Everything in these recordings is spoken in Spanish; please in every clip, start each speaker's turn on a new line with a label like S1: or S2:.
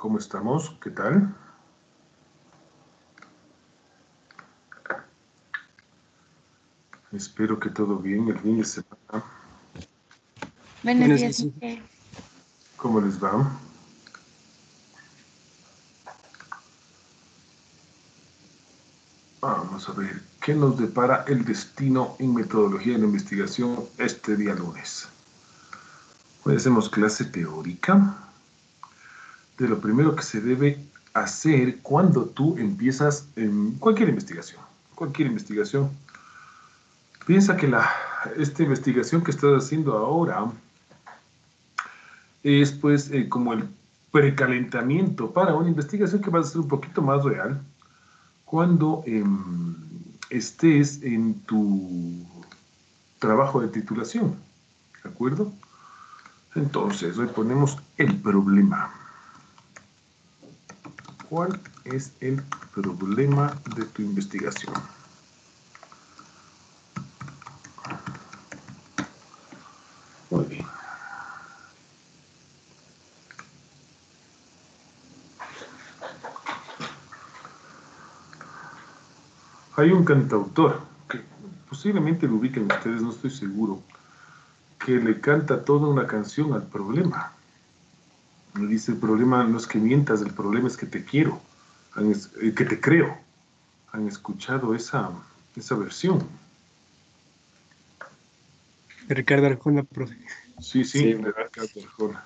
S1: ¿Cómo estamos? ¿Qué tal? Espero que todo bien el fin de semana.
S2: Buenos días.
S1: ¿Cómo les va? Vamos a ver qué nos depara el destino en metodología de la investigación este día lunes. Hoy hacemos clase teórica de lo primero que se debe hacer cuando tú empiezas en cualquier investigación. Cualquier investigación. Piensa que la, esta investigación que estás haciendo ahora es pues eh, como el precalentamiento para una investigación que va a ser un poquito más real cuando em, estés en tu trabajo de titulación, ¿de acuerdo? Entonces, hoy ponemos el problema. ¿Cuál es el problema de tu investigación? Muy bien. Hay un cantautor, que posiblemente lo ubiquen ustedes, no estoy seguro, que le canta toda una canción al problema. Me dice, el problema no es que mientas, el problema es que te quiero, eh, que te creo. ¿Han escuchado esa, esa versión?
S3: Ricardo Arjona, profe.
S1: Sí, sí, de Ricardo Arjona.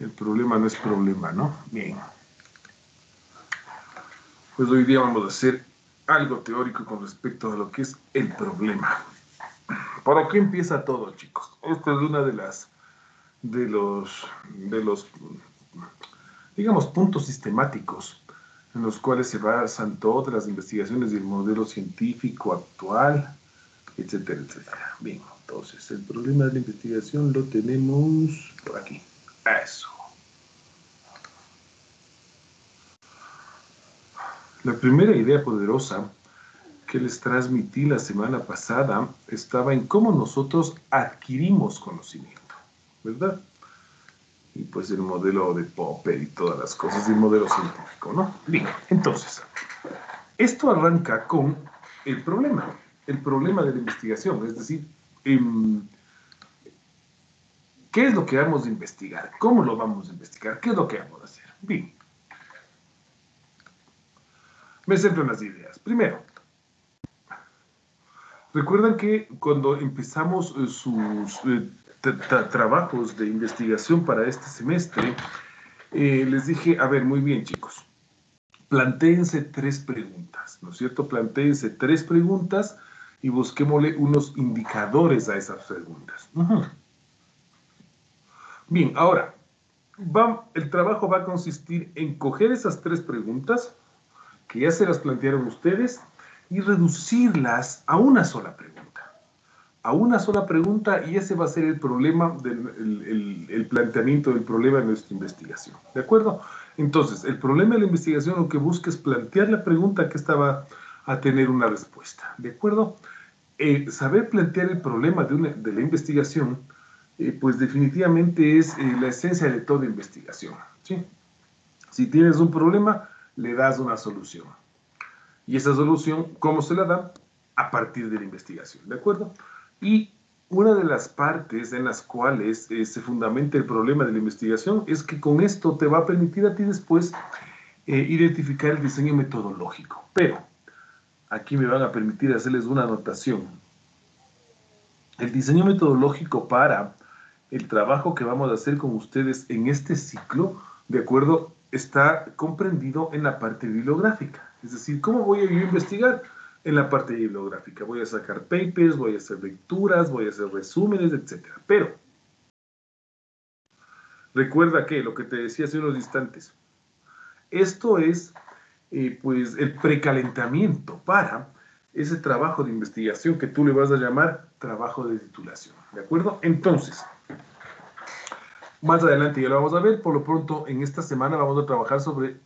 S1: El problema no es problema, ¿no? Bien. Pues hoy día vamos a hacer algo teórico con respecto a lo que es el problema. ¿Por aquí empieza todo, chicos? Esta es una de las de los de los digamos puntos sistemáticos en los cuales se basan todas las investigaciones del modelo científico actual, etcétera, etcétera. Bien, entonces el problema de la investigación lo tenemos por aquí. Eso. La primera idea poderosa que les transmití la semana pasada estaba en cómo nosotros adquirimos conocimiento, ¿verdad? Y pues el modelo de Popper y todas las cosas del modelo científico, ¿no? Bien, entonces, esto arranca con el problema, el problema de la investigación, es decir, em, ¿qué es lo que vamos a investigar? ¿Cómo lo vamos a investigar? ¿Qué es lo que vamos a hacer? Bien, me centro en las ideas. Primero, recuerdan que cuando empezamos eh, sus trabajos de investigación para este semestre, eh, les dije, a ver, muy bien chicos, plantéense tres preguntas, ¿no es cierto? Plantéense tres preguntas y busquémosle unos indicadores a esas preguntas. Bien, ahora, el trabajo va a consistir en coger esas tres preguntas, que ya se las plantearon ustedes y reducirlas a una sola pregunta. A una sola pregunta y ese va a ser el problema, del, el, planteamiento del problema de nuestra investigación. ¿De acuerdo? Entonces, el problema de la investigación lo que busca es plantear la pregunta que estaba a tener una respuesta. ¿De acuerdo? Eh, saber plantear el problema de, de la investigación, eh, pues definitivamente es eh, la esencia de toda investigación. ¿sí? Si tienes un problema, le das una solución. Y esa solución, ¿cómo se la da? A partir de la investigación, ¿de acuerdo? Y una de las partes en las cuales eh, se fundamenta el problema de la investigación es que con esto te va a permitir a ti después eh, identificar el diseño metodológico. Pero aquí me van a permitir hacerles una anotación. El diseño metodológico para el trabajo que vamos a hacer con ustedes en este ciclo, de acuerdo está comprendido en la parte bibliográfica. Es decir, ¿cómo voy a investigar? En la parte bibliográfica. Voy a sacar papers, voy a hacer lecturas, voy a hacer resúmenes, etc. Pero, recuerda que lo que te decía hace unos instantes, esto es eh, pues el precalentamiento para ese trabajo de investigación que tú le vas a llamar trabajo de titulación. ¿De acuerdo? Entonces, más adelante ya lo vamos a ver. Por lo pronto, en esta semana vamos a trabajar sobre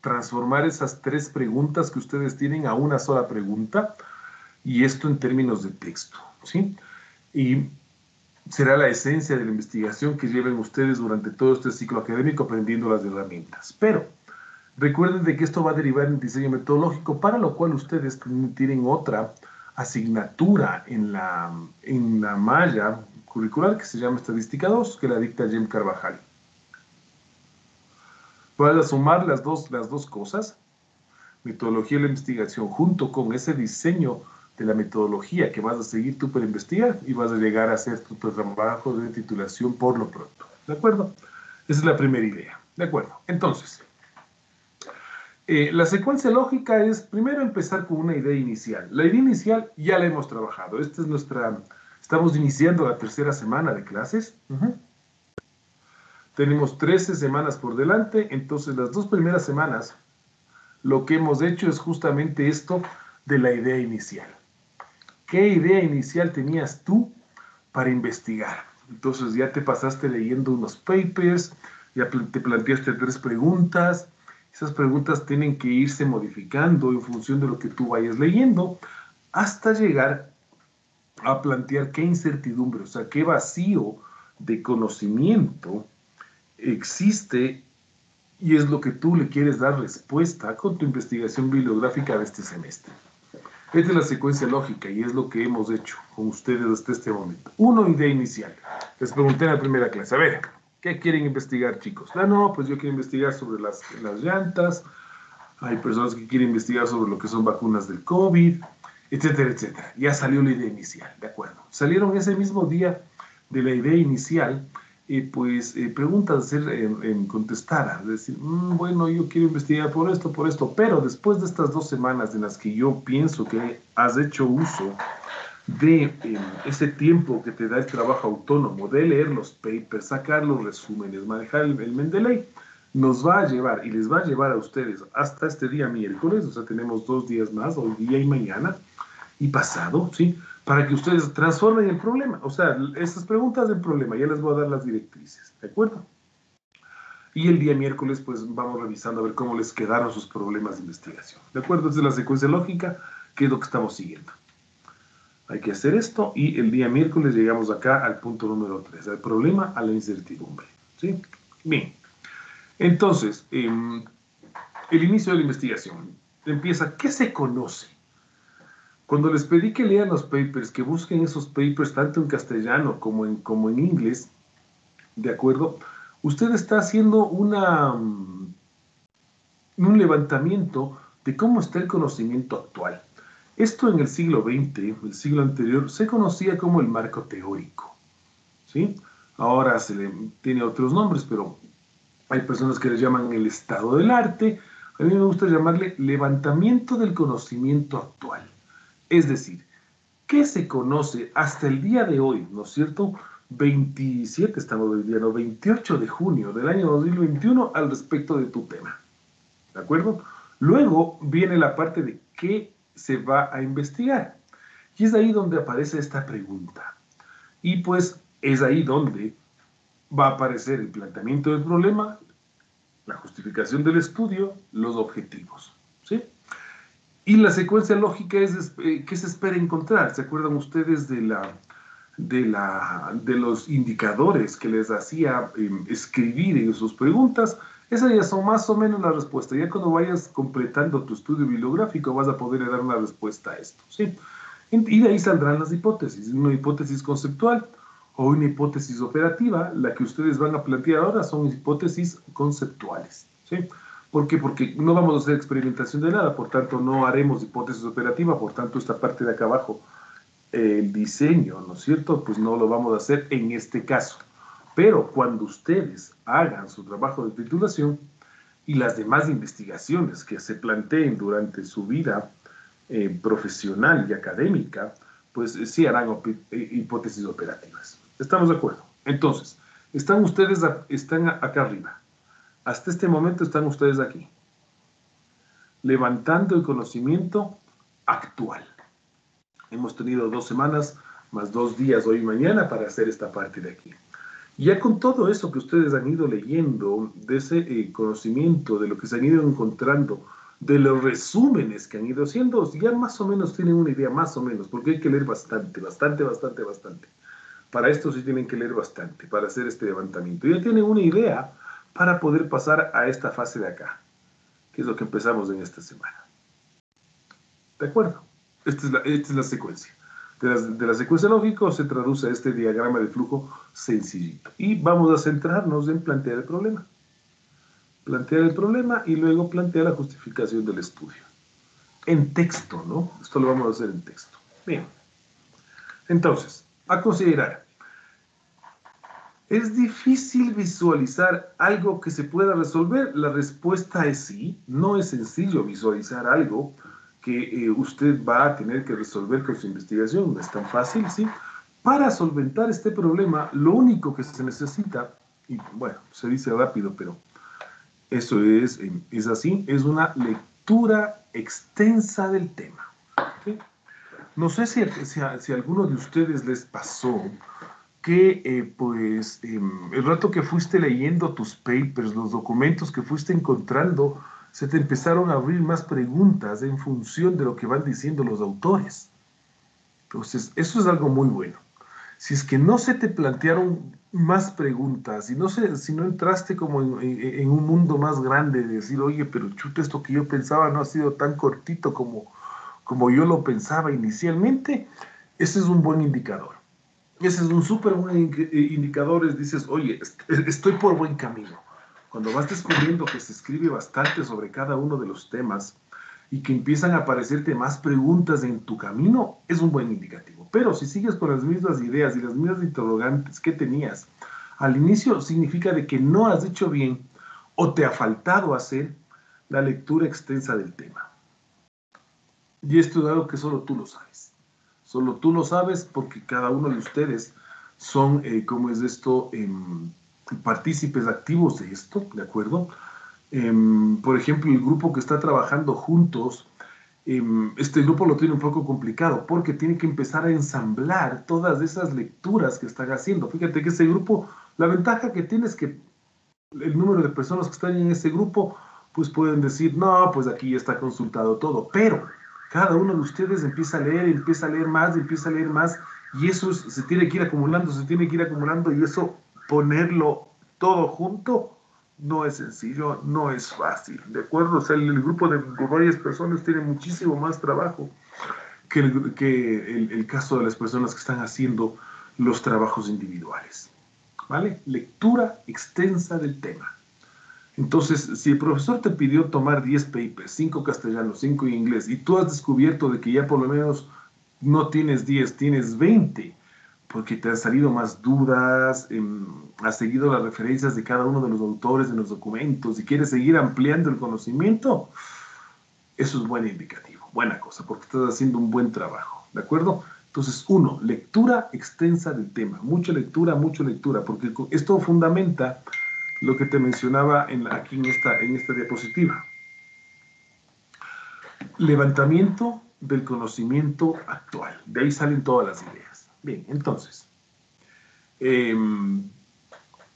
S1: transformar esas tres preguntas que ustedes tienen a una sola pregunta y esto en términos de texto, ¿sí? Y será la esencia de la investigación que lleven ustedes durante todo este ciclo académico aprendiendo las herramientas. Pero recuerden de que esto va a derivar en diseño metodológico, para lo cual ustedes tienen otra asignatura en la, en la malla curricular que se llama Estadística 2, que la dicta Jim Carvajal. Para sumar las dos, las dos cosas, metodología de la investigación, junto con ese diseño de la metodología que vas a seguir tú para investigar y vas a llegar a hacer tu trabajo de titulación por lo pronto. ¿De acuerdo? Esa es la primera idea. ¿De acuerdo? Entonces, eh, la secuencia lógica es primero empezar con una idea inicial. La idea inicial ya la hemos trabajado. Esta es nuestra, estamos iniciando la tercera semana de clases. Tenemos 13 semanas por delante, entonces las dos primeras semanas lo que hemos hecho es justamente esto de la idea inicial. ¿Qué idea inicial tenías tú para investigar? Entonces ya te pasaste leyendo unos papers, ya te planteaste tres preguntas. Esas preguntas tienen que irse modificando en función de lo que tú vayas leyendo hasta llegar a plantear qué incertidumbre, o sea, qué vacío de conocimiento existe y es lo que tú le quieres dar respuesta con tu investigación bibliográfica de este semestre. Esta es la secuencia lógica y es lo que hemos hecho con ustedes hasta este momento. Uno, idea inicial. Les pregunté en la primera clase, a ver, ¿qué quieren investigar, chicos? Ah, no, pues yo quiero investigar sobre las, las llantas. Hay personas que quieren investigar sobre lo que son vacunas del COVID, etcétera, etcétera. Ya salió la idea inicial, ¿de acuerdo? Salieron ese mismo día de la idea inicial y pues eh, preguntas hacer en, contestar, es decir, mm, bueno, yo quiero investigar por esto, por esto, pero después de estas dos semanas en las que yo pienso que has hecho uso de em, ese tiempo que te da el trabajo autónomo, de leer los papers, sacar los resúmenes, manejar el, el Mendeley, nos va a llevar y les va a llevar a ustedes hasta este día miércoles, o sea, tenemos dos días más, hoy día y mañana, y pasado, ¿sí? Para que ustedes transformen el problema. O sea, estas preguntas del problema, ya les voy a dar las directrices, ¿de acuerdo? Y el día miércoles, pues vamos revisando a ver cómo les quedaron sus problemas de investigación. ¿De acuerdo? Esa es la secuencia lógica, que es lo que estamos siguiendo. Hay que hacer esto y el día miércoles llegamos acá al punto número 3, al problema, a la incertidumbre. ¿Sí? Bien. Entonces, em, el inicio de la investigación empieza, ¿qué se conoce? Cuando les pedí que lean los papers, que busquen esos papers tanto en castellano como en, inglés, ¿de acuerdo? Usted está haciendo una, mm, un levantamiento de cómo está el conocimiento actual. Esto en el siglo XX, el siglo anterior, se conocía como el marco teórico. ¿sí? Ahora se le tiene otros nombres, pero hay personas que le llaman el estado del arte. A mí me gusta llamarle levantamiento del conocimiento actual. Es decir, ¿qué se conoce hasta el día de hoy, ¿no es cierto? 27, estamos hoy día, ¿no? 28 de junio del año 2021 al respecto de tu tema. ¿De acuerdo? Luego viene la parte de qué se va a investigar. Y es ahí donde aparece esta pregunta. Y pues es ahí donde va a aparecer el planteamiento del problema, la justificación del estudio, los objetivos. Y la secuencia lógica es eh, qué se espera encontrar. ¿Se acuerdan ustedes de, la, de, la, de los indicadores que les hacía em, escribir en sus preguntas? Esas ya son más o menos la respuesta. Ya cuando vayas completando tu estudio bibliográfico vas a poder dar una respuesta a esto. ¿sí? Y de ahí saldrán las hipótesis. Una hipótesis conceptual o una hipótesis operativa. La que ustedes van a plantear ahora son hipótesis conceptuales. ¿sí? ¿Por qué? Porque no vamos a hacer experimentación de nada, por tanto no haremos hipótesis operativa, por tanto esta parte de acá abajo, el diseño, ¿no es cierto? Pues no lo vamos a hacer en este caso. Pero cuando ustedes hagan su trabajo de titulación y las demás investigaciones que se planteen durante su vida eh, profesional y académica, pues eh, sí harán eh, hipótesis operativas. ¿Estamos de acuerdo? Entonces, están ustedes están acá arriba hasta este momento están ustedes aquí, levantando el conocimiento actual. Hemos tenido dos semanas más dos días hoy y mañana para hacer esta parte de aquí. Ya con todo eso que ustedes han ido leyendo, de ese eh, conocimiento, de lo que se han ido encontrando, de los resúmenes que han ido haciendo, ya más o menos tienen una idea, más o menos, porque hay que leer bastante, bastante, bastante, bastante. Para esto sí tienen que leer bastante, para hacer este levantamiento. Ya tienen una idea para poder pasar a esta fase de acá, que es lo que empezamos en esta semana. ¿De acuerdo? Esta es la, esta es la secuencia. De la, secuencia lógica se traduce este diagrama de flujo sencillito. Y vamos a centrarnos en plantear el problema. Plantear el problema y luego plantear la justificación del estudio. En texto, ¿no? Esto lo vamos a hacer en texto. Bien. Entonces, a considerar. ¿Es difícil visualizar algo que se pueda resolver? La respuesta es sí. No es sencillo visualizar algo que eh, usted va a tener que resolver con su investigación. No es tan fácil, ¿sí? Para solventar este problema, lo único que se necesita, y bueno, se dice rápido, pero eso es, eh, es así, es una lectura extensa del tema. ¿sí? No sé si, si, si, a, alguno de ustedes les pasó que, eh, pues, eh, el rato que fuiste leyendo tus papers, los documentos que fuiste encontrando, se te empezaron a abrir más preguntas en función de lo que van diciendo los autores. Entonces, eso es algo muy bueno. Si es que no se te plantearon más preguntas y no sé si no entraste como en, un mundo más grande de decir, oye, pero chuta, esto que yo pensaba no ha sido tan cortito como, como yo lo pensaba inicialmente, ese es un buen indicador. Ese es un súper buen indicador, es dices, oye, estoy por buen camino. Cuando vas descubriendo que se escribe bastante sobre cada uno de los temas y que empiezan a aparecerte más preguntas en tu camino, es un buen indicativo. Pero si sigues con las mismas ideas y las mismas interrogantes que tenías al inicio, significa de que no has hecho bien o te ha faltado hacer la lectura extensa del tema. Y esto es algo que solo tú lo sabes. Solo tú lo sabes porque cada uno de ustedes son, eh, ¿cómo es esto? Eh, partícipes activos de esto, ¿de acuerdo? Eh, por ejemplo, el grupo que está trabajando juntos, este grupo lo tiene un poco complicado porque tiene que empezar a ensamblar todas esas lecturas que están haciendo. Fíjate que ese grupo, la ventaja que tiene es que el número de personas que están en ese grupo, pues pueden decir, no, pues aquí ya está consultado todo, pero cada uno de ustedes empieza a leer, empieza a leer más, empieza a leer más, y eso es, se tiene que ir acumulando, se tiene que ir acumulando, y eso ponerlo todo junto no es sencillo, no es fácil, ¿de acuerdo? O sea, el, grupo de, varias personas tiene muchísimo más trabajo que, el caso de las personas que están haciendo los trabajos individuales, ¿vale? Lectura extensa del tema. Entonces, si el profesor te pidió tomar 10 papers, 5 castellanos, 5 inglés, y tú has descubierto de que ya por lo menos no tienes 10, tienes 20, porque te han salido más dudas, eh, has seguido las referencias de cada uno de los autores de los documentos y quieres seguir ampliando el conocimiento, eso es buen indicativo, buena cosa, porque estás haciendo un buen trabajo, ¿de acuerdo? Entonces, uno, lectura extensa del tema, mucha lectura, mucha lectura, porque esto fundamenta lo que te mencionaba aquí en esta, en esta diapositiva. Levantamiento del conocimiento actual. De ahí salen todas las ideas. Bien, entonces, eh,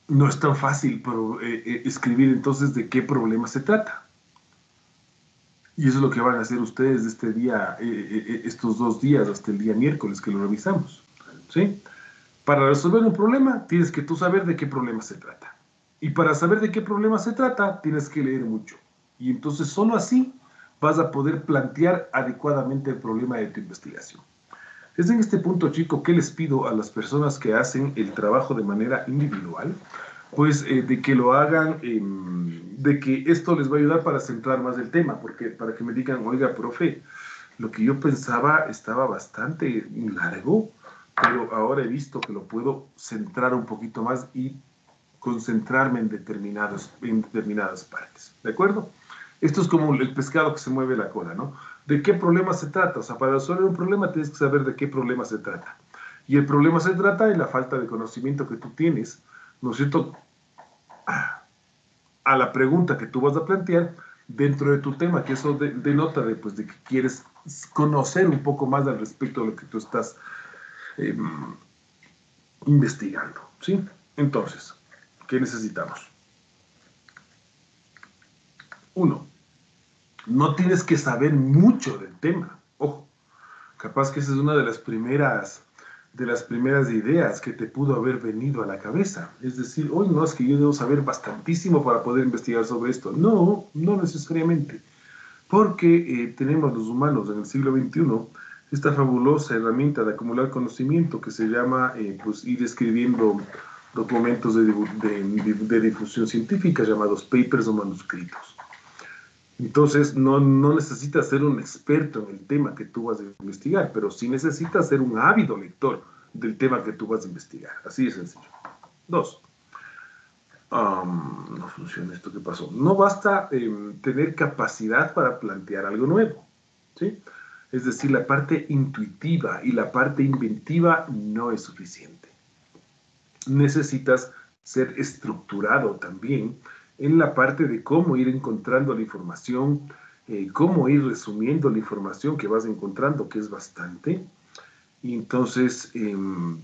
S1: no es tan fácil pero, eh, escribir entonces de qué problema se trata. Y eso es lo que van a hacer ustedes este día, eh, estos dos días, hasta el día miércoles que lo revisamos. ¿sí? Para resolver un problema, tienes que tú saber de qué problema se trata. Y para saber de qué problema se trata, tienes que leer mucho. Y entonces solo así vas a poder plantear adecuadamente el problema de tu investigación. Es en este punto, chico, que les pido a las personas que hacen el trabajo de manera individual, pues eh, de que lo hagan, eh, de que esto les va a ayudar para centrar más el tema, porque para que me digan, oiga, profe, lo que yo pensaba estaba bastante largo, pero ahora he visto que lo puedo centrar un poquito más y concentrarme en, determinados, en determinadas partes. ¿De acuerdo? Esto es como el pescado que se mueve la cola, ¿no? ¿De qué problema se trata? O sea, para resolver un problema tienes que saber de qué problema se trata. Y el problema se trata de la falta de conocimiento que tú tienes, ¿no es cierto? A la pregunta que tú vas a plantear dentro de tu tema, que eso denota de, pues, de que quieres conocer un poco más al respecto de lo que tú estás eh, investigando, ¿sí? Entonces, ¿Qué necesitamos? Uno, no tienes que saber mucho del tema. Ojo, capaz que esa es una de las primeras de las primeras ideas que te pudo haber venido a la cabeza. Es decir, hoy no es que yo debo saber bastantísimo para poder investigar sobre esto. No, no necesariamente. Porque eh, tenemos los humanos en el siglo XXI esta fabulosa herramienta de acumular conocimiento que se llama eh, pues, ir escribiendo documentos de, de, difusión científica llamados papers o manuscritos. Entonces, no, no, necesitas ser un experto en el tema que tú vas a investigar, pero sí necesitas ser un ávido lector del tema que tú vas a investigar. Así de sencillo. Dos. no funciona esto que pasó. No basta em, tener capacidad para plantear algo nuevo. ¿sí? Es decir, la parte intuitiva y la parte inventiva no es suficiente. Necesitas ser estructurado también en la parte de cómo ir encontrando la información, eh, cómo ir resumiendo la información que vas encontrando, que es bastante. Y entonces em,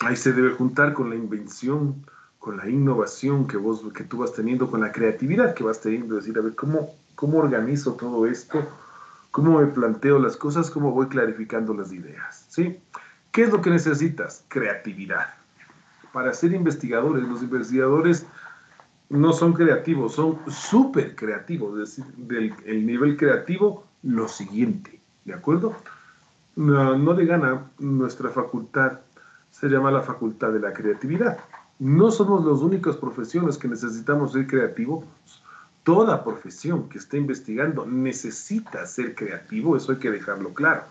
S1: ahí se debe juntar con la invención, con la innovación que, vos, que tú vas teniendo, con la creatividad que vas teniendo, decir, a ver, ¿cómo, cómo organizo todo esto? cómo me planteo las cosas, cómo voy clarificando las ideas. ¿sí? ¿Qué es lo que necesitas? Creatividad. Para ser investigadores, los investigadores no son creativos, son súper creativos, es decir, del el nivel creativo, lo siguiente, ¿de acuerdo? No, no le gana nuestra facultad, se llama la facultad de la creatividad. No somos las únicas profesiones que necesitamos ser creativos, toda profesión que esté investigando necesita ser creativo, eso hay que dejarlo claro.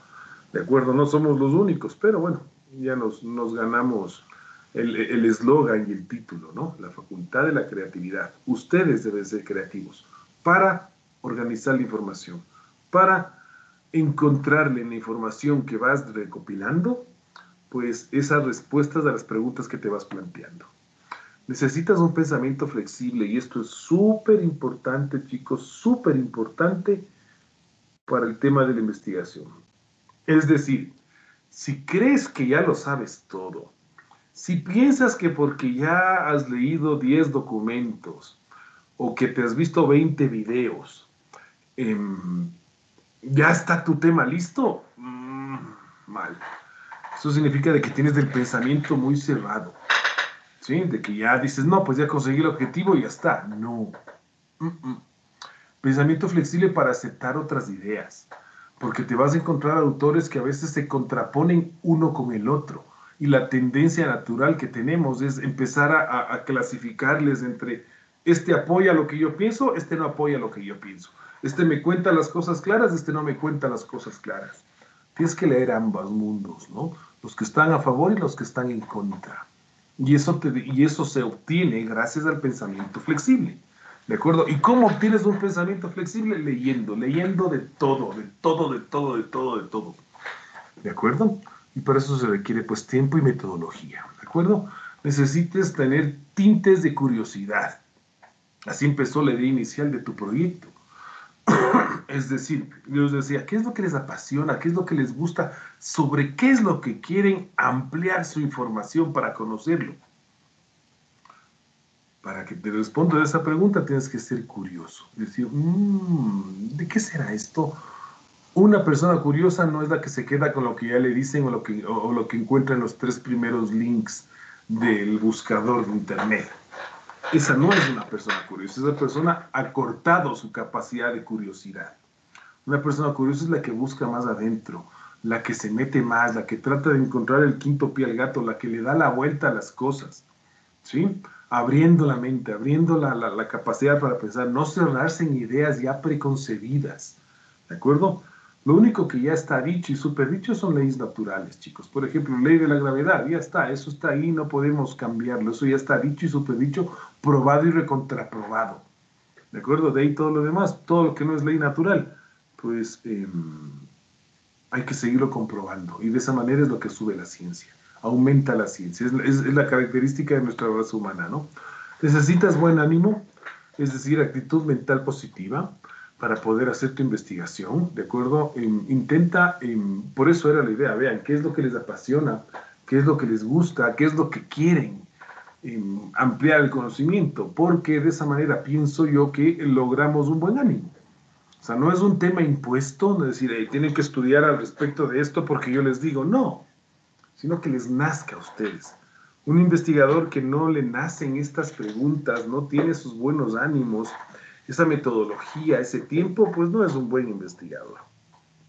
S1: De acuerdo, no somos los únicos, pero bueno, ya nos, nos ganamos el eslogan y el título, ¿no? La facultad de la creatividad. Ustedes deben ser creativos para organizar la información, para encontrarle en la información que vas recopilando, pues esas respuestas a las preguntas que te vas planteando. Necesitas un pensamiento flexible y esto es súper importante, chicos, súper importante para el tema de la investigación. Es decir, si crees que ya lo sabes todo, si piensas que porque ya has leído 10 documentos o que te has visto 20 videos, em, ya está tu tema listo, mm, mal. Eso significa de que tienes el pensamiento muy cerrado. De que ya dices, no, pues ya conseguí el objetivo y ya está. No. Pensamiento flexible para aceptar otras ideas, porque te vas a encontrar autores que a veces se contraponen uno con el otro. Y la tendencia natural que tenemos es empezar a, clasificarles entre este apoya lo que yo pienso, este no apoya lo que yo pienso. Este me cuenta las cosas claras, este no me cuenta las cosas claras. Tienes que leer ambos mundos, ¿no? Los que están a favor y los que están en contra. Y eso, y eso se obtiene gracias al pensamiento flexible. ¿De acuerdo? ¿Y cómo obtienes un pensamiento flexible? Leyendo, leyendo de todo, de todo, de todo, de todo, de todo. ¿De acuerdo? Y para eso se requiere pues tiempo y metodología. ¿De acuerdo? Necesites tener tintes de curiosidad. Así empezó la idea inicial de tu proyecto. Es decir, Dios decía, ¿qué es lo que les apasiona? ¿Qué es lo que les gusta? ¿Sobre qué es lo que quieren ampliar su información para conocerlo? Para que te responda a esa pregunta tienes que ser curioso. Decir, mm, ¿de qué será esto? Una persona curiosa no es la que se queda con lo que ya le dicen o lo que, o lo que encuentra en los tres primeros links del buscador de Internet esa no es una persona curiosa, esa persona ha cortado su capacidad de curiosidad. Una persona curiosa es la que busca más adentro, la que se mete más, la que trata de encontrar el quinto pie al gato, la que le da la vuelta a las cosas, ¿sí? Abriendo la mente, abriendo la, la capacidad para pensar, no cerrarse en ideas ya preconcebidas, ¿de acuerdo? Lo único que ya está dicho y super dicho son leyes naturales, chicos. Por ejemplo, ley de la gravedad, ya está, eso está ahí, no podemos cambiarlo. Eso ya está dicho y super dicho, probado y recontraprobado. ¿De acuerdo? De ahí todo lo demás, todo lo que no es ley natural, pues em, hay que seguirlo comprobando. Y de esa manera es lo que sube la ciencia, aumenta la ciencia. Es, es la característica de nuestra raza humana, ¿no? Necesitas buen ánimo, es decir, actitud mental positiva para poder hacer tu investigación, ¿de acuerdo? Em, intenta, em, por eso era la idea, vean, qué es lo que les apasiona, qué es lo que les gusta, qué es lo que quieren, em, ampliar el conocimiento, porque de esa manera pienso yo que logramos un buen ánimo. O sea, no es un tema impuesto, no es decir, tienen que estudiar al respecto de esto porque yo les digo, no. sino que les nazca a ustedes. Un investigador que no le nacen estas preguntas, no tiene sus buenos ánimos, esa metodología, ese tiempo, pues no es un buen investigador.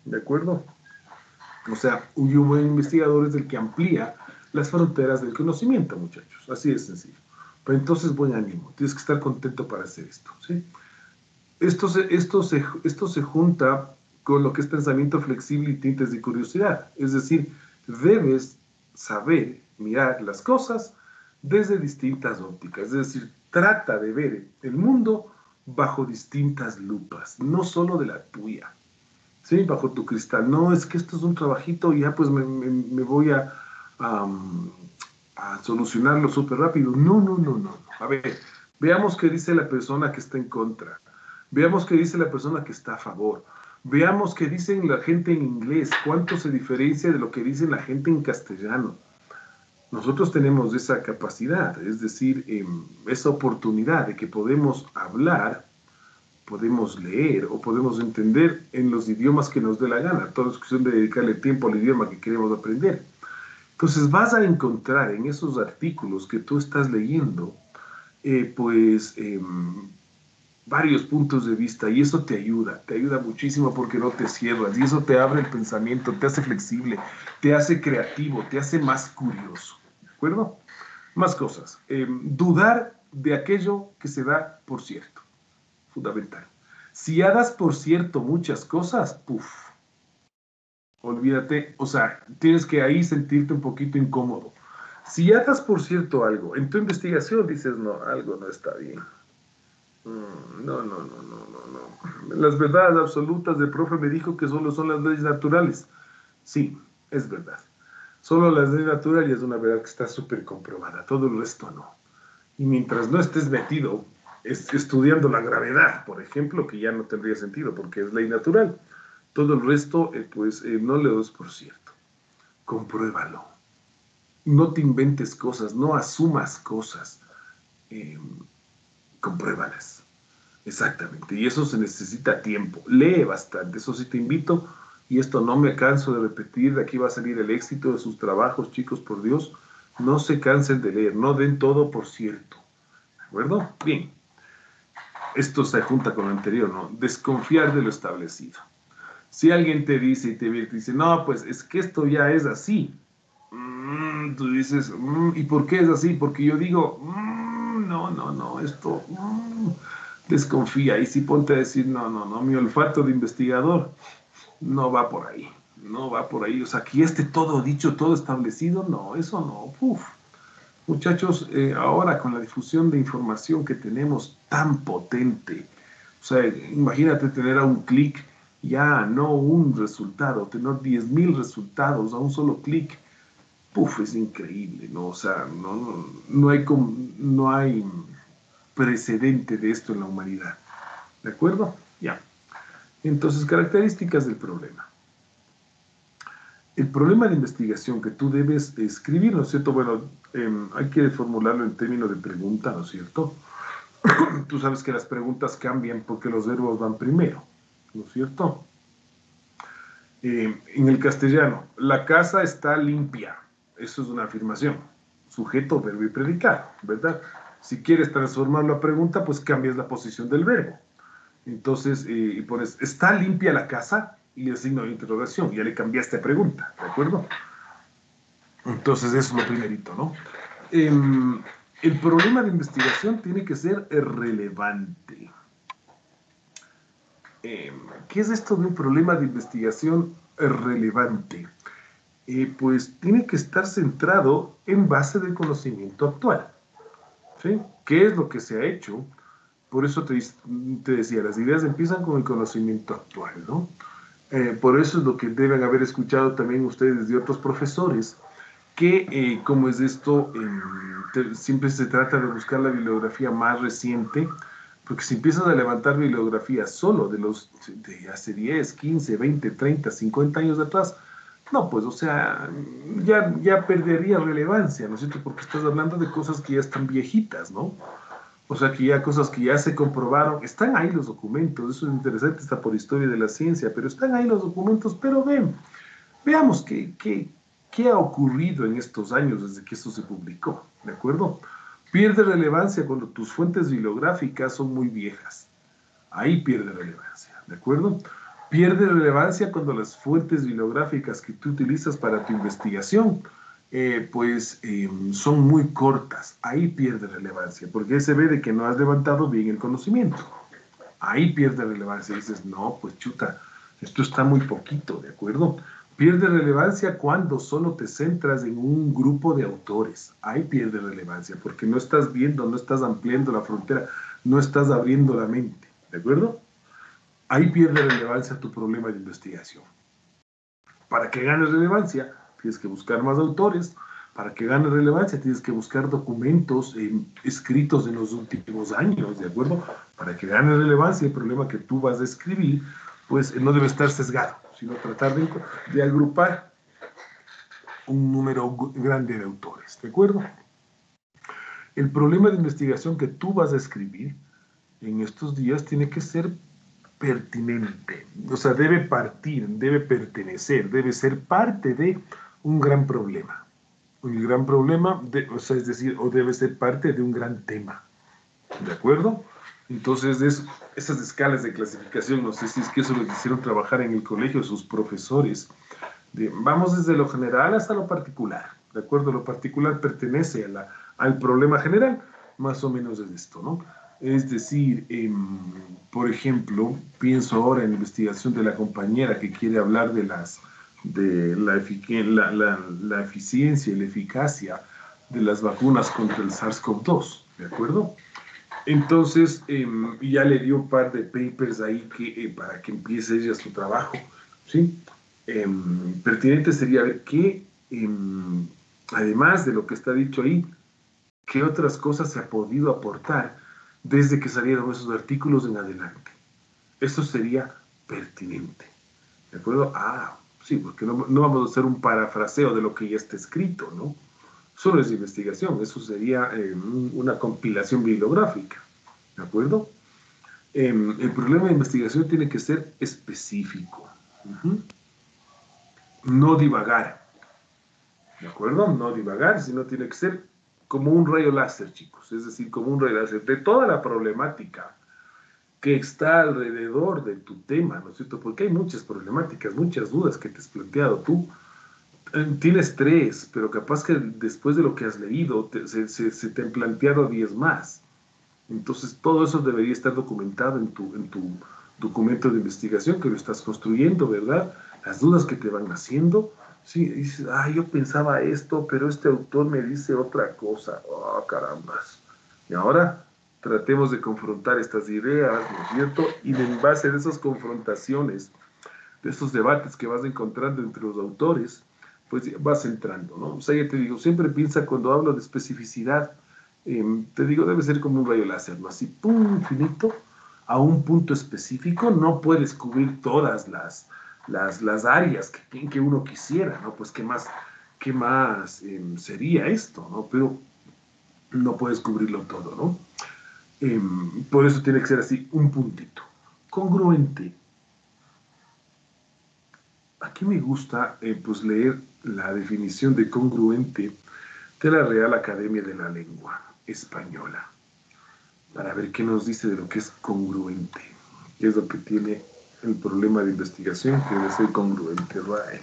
S1: ¿De acuerdo? O sea, un buen investigador es el que amplía las fronteras del conocimiento, muchachos. Así de sencillo. Pero entonces, buen ánimo. Tienes que estar contento para hacer esto. ¿sí? Esto, se, esto, se, esto se junta con lo que es pensamiento flexible y tintes de curiosidad. Es decir, debes saber mirar las cosas desde distintas ópticas. Es decir, trata de ver el mundo bajo distintas lupas, no solo de la tuya, ¿sí? Bajo tu cristal. No, es que esto es un trabajito y ya pues me, voy a, a, solucionarlo súper rápido. No, no, no, no. A ver, veamos qué dice la persona que está en contra. Veamos qué dice la persona que está a favor. Veamos qué dicen la gente en inglés, cuánto se diferencia de lo que dice la gente en castellano. Nosotros tenemos esa capacidad, es decir, em, esa oportunidad de que podemos hablar, podemos leer o podemos entender en los idiomas que nos dé la gana. Todo es cuestión de dedicarle tiempo al idioma que queremos aprender. Entonces vas a encontrar en esos artículos que tú estás leyendo, eh, pues em, varios puntos de vista y eso te ayuda, te ayuda muchísimo porque no te cierras y eso te abre el pensamiento, te hace flexible, te hace creativo, te hace más curioso. ¿De acuerdo? Más cosas. Em, dudar de aquello que se da por cierto. Fundamental. Si ya das por cierto muchas cosas, puff, olvídate, o sea, tienes que ahí sentirte un poquito incómodo. Si ya das por cierto algo, en tu investigación dices, no, algo no está bien Mm, no, no, no, no, no, no. Las verdades absolutas del profe me dijo que solo son las leyes naturales. Sí, es verdad. Solo las leyes naturales es una verdad que está súper comprobada, todo el resto no. Y mientras no estés metido estudiando la gravedad, por ejemplo, que ya no tendría sentido porque es ley natural, todo el resto, eh, pues eh, no le des por cierto. Compruébalo. No te inventes cosas, no asumas cosas. Eh, compruébalas. Exactamente. Y eso se necesita tiempo. Lee bastante. Eso sí te invito. Y esto no me canso de repetir. De aquí va a salir el éxito de sus trabajos, chicos, por Dios. No se cansen de leer. No den todo por cierto. ¿De acuerdo? Bien. Esto se junta con lo anterior, ¿no? Desconfiar de lo establecido. Si alguien te dice y te dice, no, pues es que esto ya es así. Mm, tú dices, mm, ¿y por qué es así? Porque yo digo, mm, no, no, no, esto desconfía. Y si ponte a decir, no, no, no, mi olfato de investigador no va por ahí, no va por ahí. O sea, aquí esté todo dicho, todo establecido, no, eso no. Uf. Muchachos, eh, ahora con la difusión de información que tenemos tan potente, o sea, imagínate tener a un clic ya no un resultado, tener 10.000 resultados a un solo clic, puf, es increíble, ¿no? O sea, no, no, hay, no hay precedente de esto en la humanidad. ¿De acuerdo? Ya. Entonces, características del problema. El problema de investigación que tú debes escribir, ¿no es cierto? Bueno, em, hay que formularlo en términos de pregunta, ¿no es cierto? tú sabes que las preguntas cambian porque los verbos van primero, ¿no es cierto? Eh, en el castellano, la casa está limpia. Eso es una afirmación. Sujeto, verbo y predicado, ¿verdad? Si quieres transformar la pregunta, pues cambias la posición del verbo. Entonces, eh, y pones, ¿está limpia la casa? Y el signo de interrogación. Ya le cambiaste pregunta, ¿de acuerdo? Entonces, eso es lo primerito, ¿no? Em, el problema de investigación tiene que ser relevante. Em, ¿Qué es esto de un problema de investigación relevante? Eh, pues tiene que estar centrado en base del conocimiento actual. ¿sí? ¿Qué es lo que se ha hecho? Por eso te, decía, las ideas empiezan con el conocimiento actual, ¿no? Eh, por eso es lo que deben haber escuchado también ustedes de otros profesores, que eh, como es esto, em, siempre se trata de buscar la bibliografía más reciente, porque si empiezas a levantar bibliografía solo de los de hace 10, 15, 20, 30, 50 años atrás, no, pues, o sea, ya, ya perdería relevancia, ¿no es cierto? Porque estás hablando de cosas que ya están viejitas, ¿no? O sea, que ya cosas que ya se comprobaron, están ahí los documentos, eso es interesante, está por historia de la ciencia, pero están ahí los documentos, pero ven, veamos qué, qué, ¿qué ha ocurrido en estos años desde que esto se publicó? ¿De acuerdo? Pierde relevancia cuando tus fuentes bibliográficas son muy viejas. Ahí pierde relevancia, ¿de acuerdo? Pierde relevancia cuando las fuentes bibliográficas que tú utilizas para tu investigación eh, pues em, son muy cortas. Ahí pierde relevancia, porque se ve de que no has levantado bien el conocimiento. Ahí pierde relevancia. dices, no, pues chuta, esto está muy poquito, ¿de acuerdo? Pierde relevancia cuando solo te centras en un grupo de autores. Ahí pierde relevancia, porque no estás viendo, no estás ampliando la frontera, no estás abriendo la mente, ¿de acuerdo? Ahí pierde relevancia tu problema de investigación. Para que ganes relevancia, tienes que buscar más autores. Para que gane relevancia, tienes que buscar documentos eh, escritos en los últimos años, ¿de acuerdo? Para que gane relevancia, el problema que tú vas a escribir, pues no debe estar sesgado, sino tratar de, de agrupar un número grande de autores, ¿de acuerdo? El problema de investigación que tú vas a escribir en estos días tiene que ser pertinente, o sea, debe partir, debe pertenecer, debe ser parte de un gran problema. Un gran problema, o sea, es decir, o debe ser parte de un gran tema. ¿De acuerdo? Entonces, esas escalas de clasificación, no sé si es que eso lo hicieron trabajar en el colegio sus profesores. vamos desde lo general hasta lo particular. ¿De acuerdo? Lo particular pertenece a la, al problema general, más o menos es esto, ¿no? Es decir, em, por ejemplo, pienso ahora en la investigación de la compañera que quiere hablar de las de la, la, la, eficiencia y la eficacia de las vacunas contra el SARS-CoV-2, ¿de acuerdo? Entonces, em, ya le dio un par de papers ahí que, eh, para que empiece ella su trabajo, ¿sí? Em, pertinente sería ver qué, em, además de lo que está dicho ahí, qué otras cosas se ha podido aportar desde que salieron esos artículos en adelante. Eso sería pertinente. ¿De acuerdo? Ah, Sí, porque no, vamos a hacer un parafraseo de lo que ya está escrito, ¿no? Solo es investigación, eso sería eh, una compilación bibliográfica, ¿de acuerdo? Em, el problema de investigación tiene que ser específico, no divagar, ¿de acuerdo? No divagar, sino tiene que ser como un rayo láser, chicos, es decir, como un rayo láser de toda la problemática que está alrededor de tu tema, ¿no es cierto? Porque hay muchas problemáticas, muchas dudas que te has planteado tú. Eh, tienes tres, pero capaz que después de lo que has leído se, te han planteado diez más. Entonces todo eso debería estar documentado en tu, en tu documento de investigación que lo estás construyendo, ¿verdad? Las dudas que te van haciendo. Sí, dices, ah, yo pensaba esto, pero este autor me dice otra cosa. Oh, carambas. Y ahora tratemos de confrontar estas ideas, ¿no es cierto? Y en base a esas confrontaciones, de esos debates que vas encontrando entre los autores, pues vas entrando, ¿no? O sea, ya te digo, siempre piensa cuando hablo de especificidad, em, te digo, debe ser como un rayo láser, ¿no? Así, pum, infinito, a un punto específico, no puedes cubrir todas las, las, las áreas que, que uno quisiera, ¿no? Pues qué más, qué más em, sería esto, ¿no? Pero no puedes cubrirlo todo, ¿no? Em, por eso tiene que ser así, un puntito. Congruente. Aquí me gusta eh, pues leer la definición de congruente de la Real Academia de la Lengua Española, para ver qué nos dice de lo que es congruente, es lo que tiene el problema de investigación, que debe ser congruente, RAE.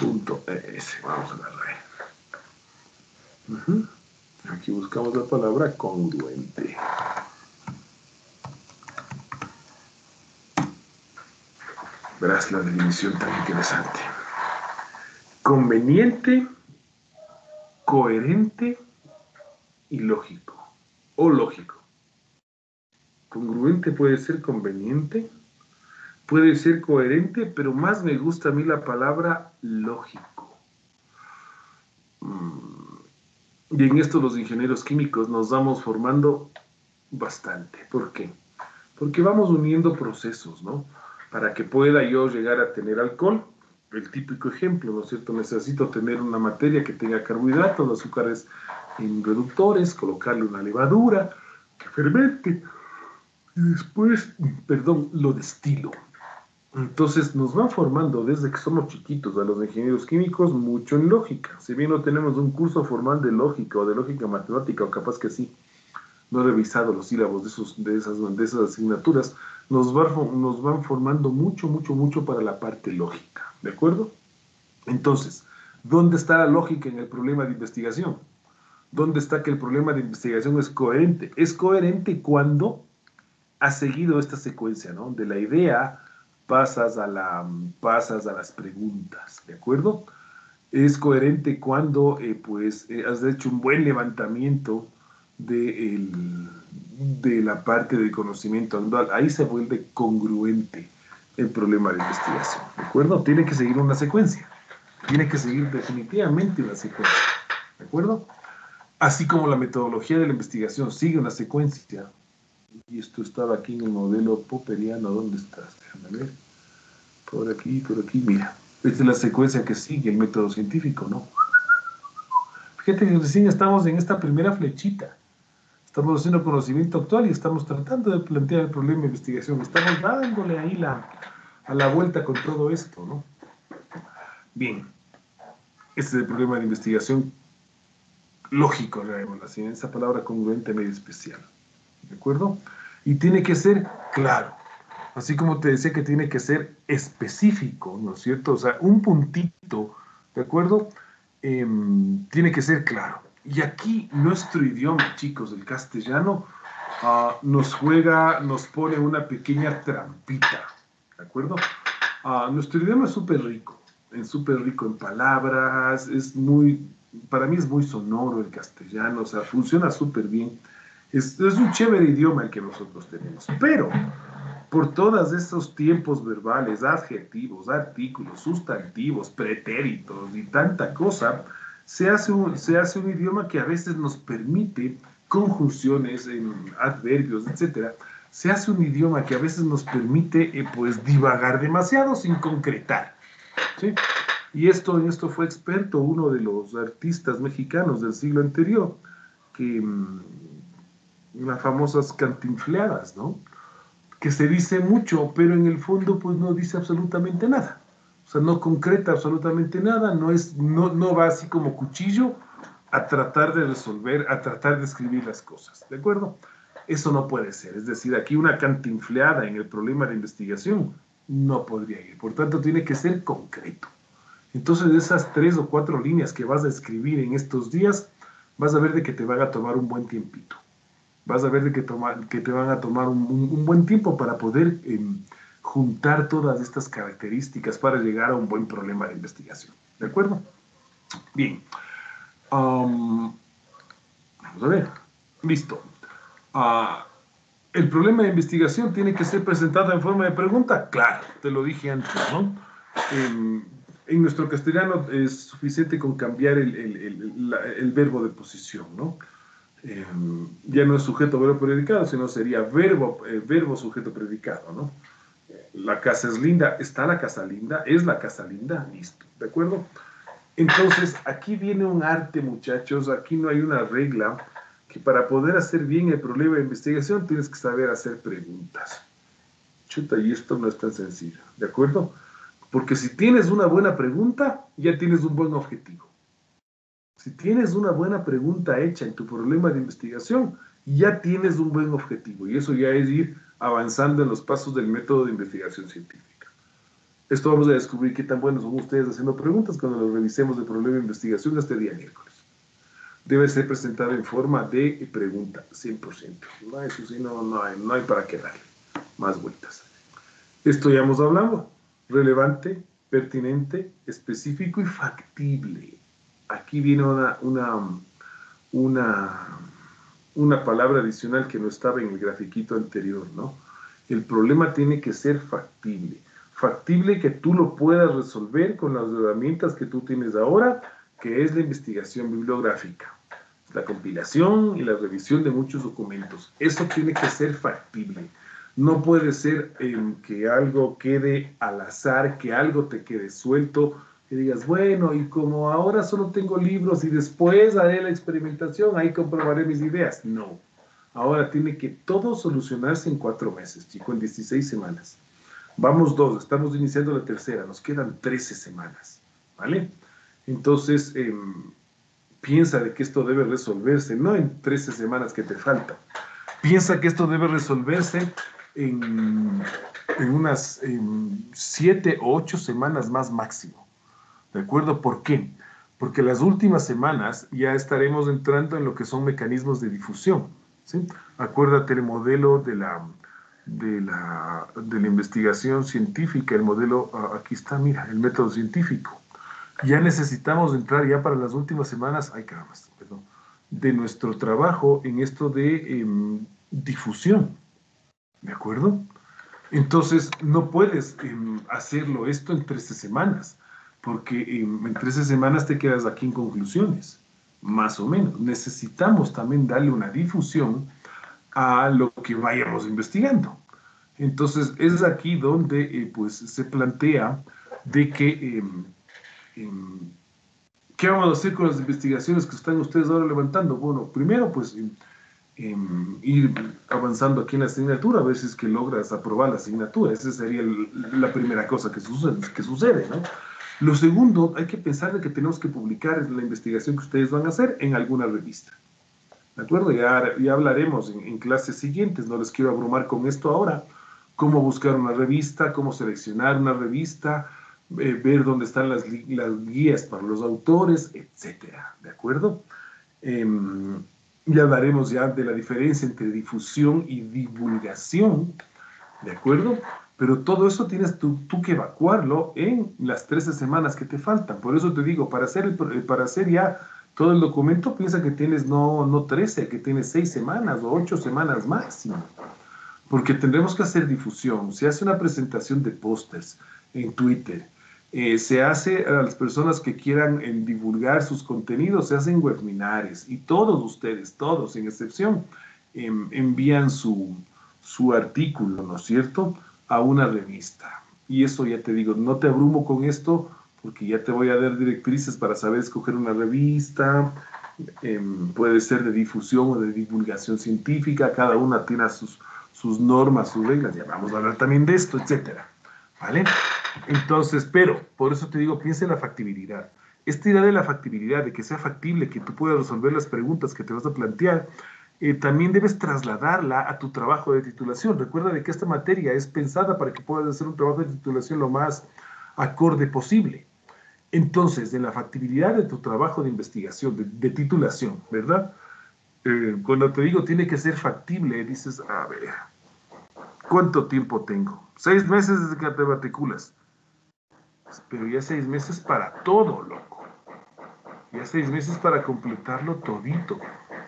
S1: Punto S, vamos a la RAE. Aquí buscamos la palabra congruente. Verás la definición tan interesante. Conveniente, coherente y lógico. O lógico. Congruente puede ser conveniente, puede ser coherente, pero más me gusta a mí la palabra lógico. Mm, y en esto los ingenieros químicos nos vamos formando bastante. ¿Por qué? Porque vamos uniendo procesos, ¿no? Para que pueda yo llegar a tener alcohol, el típico ejemplo, ¿no es cierto? Necesito tener una materia que tenga carbohidratos, azúcares en reductores, colocarle una levadura que fermente y después, perdón, lo destilo. Entonces nos van formando desde que somos chiquitos a los ingenieros químicos mucho en lógica. Si bien no tenemos un curso formal de lógica o de lógica matemática, o capaz que sí, no he revisado los sílabos de, esos, de, esas, de esas asignaturas, nos, nos van formando mucho, mucho, mucho para la parte lógica. ¿De acuerdo? Entonces, ¿dónde está la lógica en el problema de investigación? ¿Dónde está que el problema de investigación es coherente? Es coherente cuando ha seguido esta secuencia, ¿no? De la idea pasas a, pasas a las preguntas, ¿de acuerdo? Es coherente cuando, eh, pues, eh, has hecho un buen levantamiento de, de la parte del conocimiento actual. Ahí se vuelve congruente el problema de investigación, ¿de acuerdo? Tiene que seguir una secuencia, tiene que seguir definitivamente una secuencia, ¿de acuerdo? Así como la metodología de la investigación sigue una secuencia, y esto estaba aquí en el modelo popperiano, ¿dónde estás? Déjame ver. Por aquí, por aquí, mira. Esta es la secuencia que sigue el método científico, ¿no? Fíjate que recién estamos en esta primera flechita. Estamos haciendo conocimiento actual y estamos tratando de plantear el problema de investigación. Estamos dándole ahí la, a la vuelta con todo esto, ¿no? Bien. Este es el problema de investigación lógico, así, esa palabra congruente medio especial. ¿De acuerdo? Y tiene que ser claro. Así como te decía que tiene que ser específico, ¿no es cierto? O sea, un puntito, ¿de acuerdo? Em, tiene que ser claro. Y aquí nuestro idioma, chicos, el castellano, ah, nos juega, nos pone una pequeña trampita, ¿de acuerdo? Ah, nuestro idioma es súper rico, es súper rico en palabras, es muy, para mí es muy sonoro el castellano, o sea, funciona súper bien. Es, es un chévere idioma el que nosotros tenemos, pero por todos esos tiempos verbales, adjetivos, artículos, sustantivos, pretéritos y tanta cosa, se hace, un, se hace un idioma que a veces nos permite conjunciones, en adverbios, etcétera. Se hace un idioma que a veces nos permite eh, pues divagar demasiado sin concretar. ¿sí? Y esto, en esto fue experto uno de los artistas mexicanos del siglo anterior, que mm, las famosas cantinfleadas, ¿no? Que se dice mucho, pero en el fondo pues no dice absolutamente nada. O sea, no concreta absolutamente nada, no, es, no, no va así como cuchillo a tratar de resolver, a tratar de escribir las cosas, ¿de acuerdo? Eso no puede ser, es decir, aquí una cantinfleada en el problema de investigación no podría ir, por tanto tiene que ser concreto. Entonces, esas tres o cuatro líneas que vas a escribir en estos días, vas a ver de que te van a tomar un buen tiempito. Vas a ver de que, que te van a tomar un, buen tiempo para poder em, juntar todas estas características para llegar a un buen problema de investigación. ¿De acuerdo? Bien. vamos a ver. Listo. Ah, ¿El problema de investigación tiene que ser presentado en forma de pregunta? Claro, te lo dije antes, ¿no? En, nuestro castellano es suficiente con cambiar el, verbo de posición, ¿no? Em, ya no es sujeto, verbo, predicado, sino sería verbo, eh, verbo, sujeto, predicado, ¿no? la casa es linda, está la casa linda, es la casa linda, listo, ¿de acuerdo? Entonces, aquí viene un arte, muchachos, aquí no hay una regla que para poder hacer bien el problema de investigación tienes que saber hacer preguntas. Chuta, y esto no es tan sencillo, ¿de acuerdo? Porque si tienes una buena pregunta, ya tienes un buen objetivo. Si tienes una buena pregunta hecha en tu problema de investigación, ya tienes un buen objetivo. Y eso ya es ir avanzando en los pasos del método de investigación científica. Esto vamos a descubrir qué tan buenos son ustedes haciendo preguntas cuando lo revisemos el problema de investigación este día miércoles. Debe ser presentado en forma de pregunta, 100%. No, eso sí, no, no, hay, no hay para qué darle más vueltas. Esto ya hemos hablado. Relevante, pertinente, específico y factible. Aquí viene una, una, una una palabra adicional que no estaba en el grafiquito anterior, ¿no? El problema tiene que ser factible. Factible que tú lo puedas resolver con las herramientas que tú tienes ahora, que es la investigación bibliográfica, la compilación y la revisión de muchos documentos. Eso tiene que ser factible. No puede ser que algo quede al azar, que algo te quede suelto, que digas, bueno, y como ahora solo tengo libros y después haré la experimentación, ahí comprobaré mis ideas. No, ahora tiene que todo solucionarse en cuatro meses, chico, en 16 semanas. Vamos dos, estamos iniciando la tercera, nos quedan 13 semanas, ¿vale? Entonces, em, piensa de que esto debe resolverse, no en 13 semanas que te faltan. Piensa que esto debe resolverse en, en unas 7 o 8 semanas más máximo. ¿De acuerdo? ¿Por qué? Porque las últimas semanas ya estaremos entrando en lo que son mecanismos de difusión. ¿sí? Acuérdate el modelo de la, de la, de la investigación científica, el modelo, ah, aquí está, mira, el método científico. Ya necesitamos entrar ya para las últimas semanas, ay caramba, perdón, de nuestro trabajo en esto de em, difusión. ¿De acuerdo? Entonces, no puedes em, hacerlo esto en 13 semanas, porque en 13 semanas te quedas aquí en conclusiones, más o menos. Necesitamos también darle una difusión a lo que vayamos investigando. Entonces, es aquí donde eh, pues, se plantea de que, em, em, ¿qué vamos a hacer con las investigaciones que están ustedes ahora levantando? Bueno, primero, pues, em, ir avanzando aquí en la asignatura, a ver si es que logras aprobar la asignatura. Esa sería la primera cosa que sucede, que sucede, ¿no? Lo segundo, hay que pensar de que tenemos que publicar la investigación que ustedes van a hacer en alguna revista. ¿De acuerdo? Ya, hablaremos en, clases siguientes, no les quiero abrumar con esto ahora. Cómo buscar una revista, cómo seleccionar una revista, eh, ver dónde están las, las, guías para los autores, etcétera. ¿De acuerdo? Em, ya hablaremos ya de la diferencia entre difusión y divulgación. ¿De acuerdo? Pero todo eso tienes tú, tú, que evacuarlo en las 13 semanas que te faltan. Por eso te digo, para hacer, para hacer ya todo el documento piensa que tienes no, no 13, que tienes 6 semanas o 8 semanas máximo. Porque tendremos que hacer difusión. Se hace una presentación de pósters en Twitter. Eh, se hace a las personas que quieran eh, divulgar sus contenidos, se hacen webinares y todos ustedes, todos sin excepción, em, envían su, su artículo, ¿no es cierto?, a una revista. Y eso ya te digo, no te abrumo con esto porque ya te voy a dar directrices para saber escoger una revista, em, puede ser de difusión o de divulgación científica, cada una tiene sus, sus normas, sus reglas, ya vamos a hablar también de esto, etcétera, ¿vale? Entonces, pero, por eso te digo, piensa en la factibilidad. Esta idea de la factibilidad, de que sea factible, que tú puedas resolver las preguntas que te vas a plantear, eh, también debes trasladarla a tu trabajo de titulación. Recuerda de que esta materia es pensada para que puedas hacer un trabajo de titulación lo más acorde posible. Entonces, de la factibilidad de tu trabajo de investigación, de, titulación, ¿verdad? Eh, cuando te digo tiene que ser factible, dices, a ver, ¿cuánto tiempo tengo? Seis meses desde que te matriculas. Pero ya seis meses para todo, loco. Ya seis meses para completarlo todito.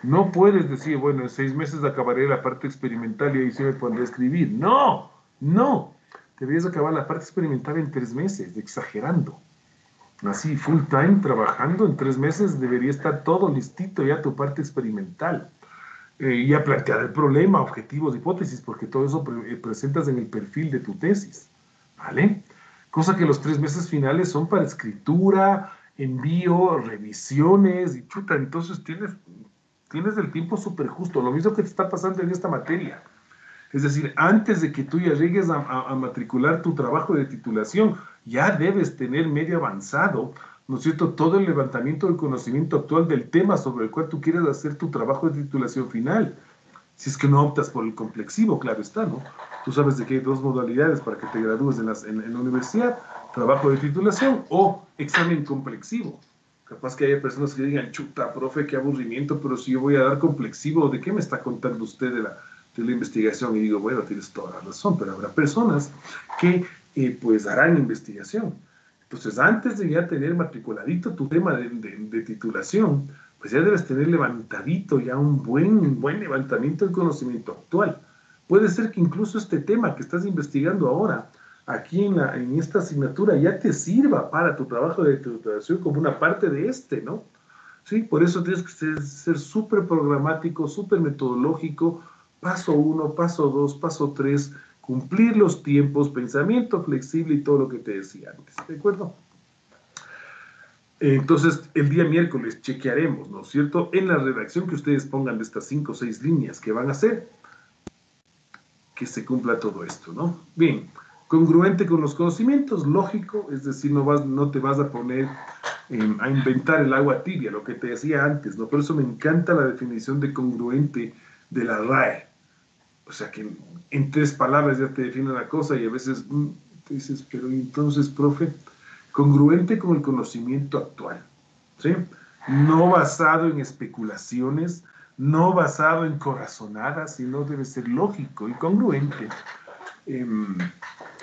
S1: No puedes decir, bueno, en seis meses acabaré la parte experimental y ahí se me pondré a escribir. No, no. Deberías acabar la parte experimental en tres meses, exagerando así full time trabajando, en tres meses debería estar todo listito ya tu parte experimental. Eh, y a plantear el problema, objetivos, hipótesis, porque todo eso eh, presentas en el perfil de tu tesis, ¿vale? Cosa que los tres meses finales son para escritura, envío, revisiones, y chuta, entonces tienes, tienes el tiempo súper justo, lo mismo que te está pasando en esta materia. Es decir, antes de que tú ya llegues a matricular tu trabajo de titulación, ya debes tener medio avanzado, ¿no es cierto?, todo el levantamiento del conocimiento actual del tema sobre el cual tú quieres hacer tu trabajo de titulación final. Si es que no optas por el complexivo, claro está, ¿no? Tú sabes de que hay dos modalidades para que te gradúes en, en, la universidad, trabajo de titulación o examen complexivo. Capaz que haya personas que digan, chuta, profe, qué aburrimiento, pero si yo voy a dar complexivo, ¿de qué me está contando usted de la, de la investigación? Y digo, bueno, tienes toda la razón, pero habrá personas que y pues harán investigación. Entonces, antes de ya tener matriculadito tu tema de, de, titulación, pues ya debes tener levantadito ya un buen, buen levantamiento del conocimiento actual. Puede ser que incluso este tema que estás investigando ahora, aquí en, en esta asignatura, ya te sirva para tu trabajo de titulación como una parte de este, ¿no? Sí, por eso tienes que ser súper programático, súper metodológico, paso uno, paso dos, paso tres, cumplir los tiempos, pensamiento flexible y todo lo que te decía antes, ¿de acuerdo? Entonces, el día miércoles chequearemos, ¿no es cierto?, en la redacción que ustedes pongan de estas cinco o seis líneas que van a hacer, que se cumpla todo esto, ¿no? Bien, Congruente con los conocimientos, lógico, es decir, no, vas, no te vas a poner em, a inventar el agua tibia, lo que te decía antes, ¿no? Por eso me encanta la definición de congruente de la RAE. O sea, que en, tres palabras ya te define la cosa y a veces mm, te dices, pero entonces, profe, congruente con el conocimiento actual, ¿sí? No basado en especulaciones, no basado en corazonadas, sino debe ser lógico y congruente. Em,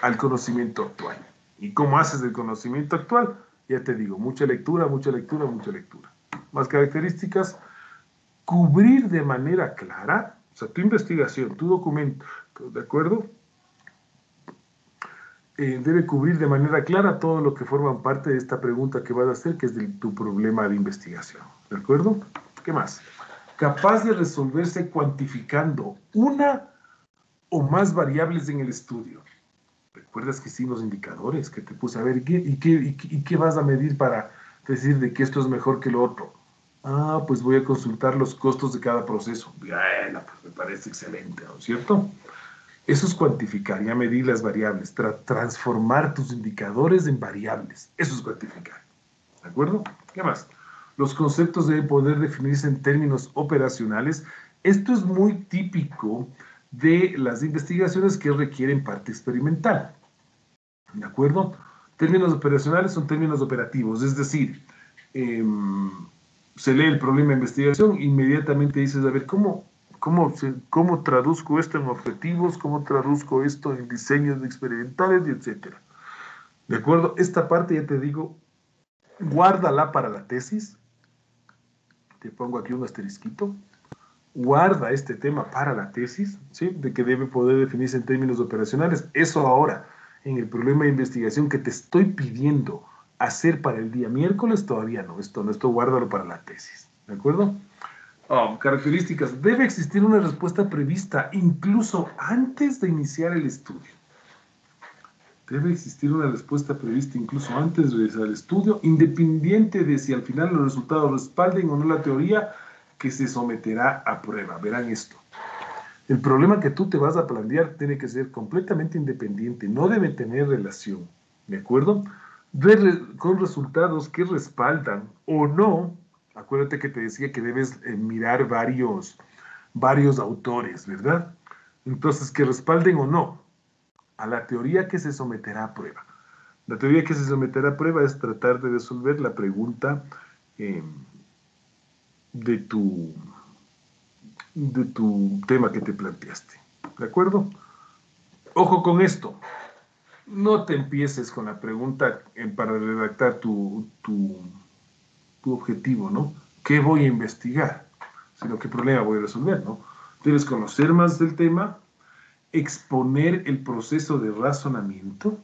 S1: al conocimiento actual. ¿Y cómo haces el conocimiento actual? Ya te digo, mucha lectura, mucha lectura, mucha lectura. Más características, cubrir de manera clara, o sea, tu investigación, tu documento, ¿de acuerdo? Eh, debe cubrir de manera clara todo lo que forma parte de esta pregunta que vas a hacer, que es tu problema de investigación. ¿De acuerdo? ¿Qué más? Capaz de resolverse cuantificando una o más variables en el estudio. ¿Recuerdas que hicimos indicadores? Que te puse a ver, ¿y qué, y qué, y qué vas a medir para decir de que esto es mejor que lo otro? Ah, pues voy a consultar los costos de cada proceso. Bueno, pues me parece excelente, ¿no es cierto? Eso es cuantificar, ya medir las variables, transformar tus indicadores en variables. Eso es cuantificar. ¿De acuerdo? ¿Qué más? Los conceptos deben poder definirse en términos operacionales. Esto es muy típico de las investigaciones que requieren parte experimental. ¿De acuerdo? Términos operacionales son términos operativos, es decir, em, se lee el problema de investigación, inmediatamente dices, a ver, ¿cómo, cómo, cómo traduzco esto en objetivos? ¿Cómo traduzco esto en diseños experimentales? Y etcétera. ¿De acuerdo? Esta parte ya te digo, guárdala para la tesis. Te pongo aquí un asterisquito guarda este tema para la tesis, ¿sí? de que debe poder definirse en términos operacionales. Eso ahora, en el problema de investigación que te estoy pidiendo hacer para el día miércoles, todavía no, esto no, esto guárdalo para la tesis, ¿de acuerdo? Oh, características, debe existir una respuesta prevista incluso antes de iniciar el estudio. Debe existir una respuesta prevista incluso antes de realizar el estudio, independiente de si al final los resultados respalden o no la teoría, que se someterá a prueba. Verán esto. El problema que tú te vas a plantear tiene que ser completamente independiente, no debe tener relación, ¿de acuerdo? con resultados que respaldan o no, acuérdate que te decía que debes eh, mirar varios, varios autores, ¿verdad? Entonces, que respalden o no a la teoría que se someterá a prueba. La teoría que se someterá a prueba es tratar de resolver la pregunta eh, de tu, de tu tema que te planteaste. ¿De acuerdo? Ojo con esto. No te empieces con la pregunta para redactar tu, tu, tu objetivo, ¿no? ¿Qué voy a investigar? Sino qué problema voy a resolver, ¿no? Debes conocer más del tema, exponer el proceso de razonamiento.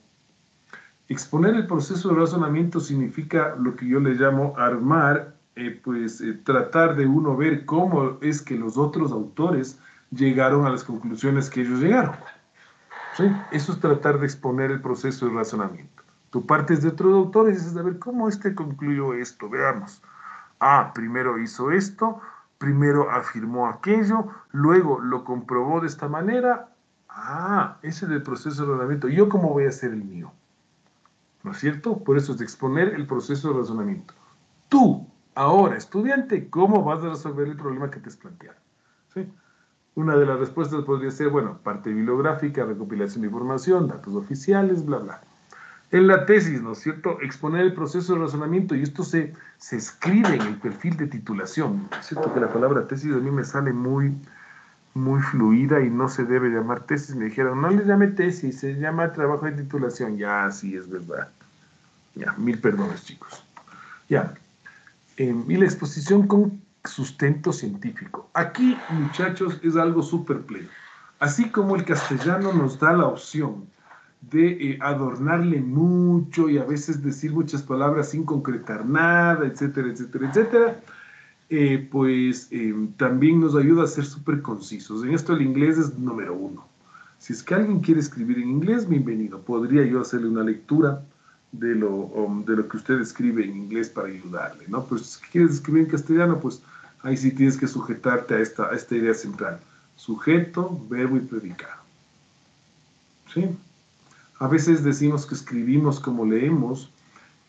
S1: Exponer el proceso de razonamiento significa lo que yo le llamo armar eh, pues eh, tratar de uno ver cómo es que los otros autores llegaron a las conclusiones que ellos llegaron. ¿Sí? Eso es tratar de exponer el proceso de razonamiento. Tú partes de otros autores y dices, a ver, ¿cómo este concluyó esto? Veamos. Ah, primero hizo esto, primero afirmó aquello, luego lo comprobó de esta manera. Ah, ese es el proceso de razonamiento. ¿Yo cómo voy a hacer el mío? ¿No es cierto? Por eso es exponer el proceso de razonamiento. Tú, Ahora, estudiante, ¿cómo vas a resolver el problema que te has planteado? ¿Sí? Una de las respuestas podría ser, bueno, parte bibliográfica, recopilación de información, datos oficiales, bla, bla. En la tesis, ¿no es cierto? Exponer el proceso de razonamiento y esto se, se escribe en el perfil de titulación. Es cierto que la palabra tesis a mí me sale muy, muy fluida y no se debe llamar tesis. Me dijeron, no le llame tesis, se llama trabajo de titulación. Ya, sí, es verdad. Ya, mil perdones, chicos. Ya, y la exposición con sustento científico. Aquí, muchachos, es algo súper pleno. Así como el castellano nos da la opción de eh, adornarle mucho y a veces decir muchas palabras sin concretar nada, etcétera, etcétera, etcétera, eh, pues eh, también nos ayuda a ser súper concisos. En esto el inglés es número uno. Si es que alguien quiere escribir en inglés, bienvenido. Podría yo hacerle una lectura de lo, um, de lo que usted escribe en inglés para ayudarle, ¿no? Pero si quieres escribir en castellano, pues ahí sí tienes que sujetarte a esta, a esta idea central. Sujeto, verbo y predicado. ¿Sí? A veces decimos que escribimos como leemos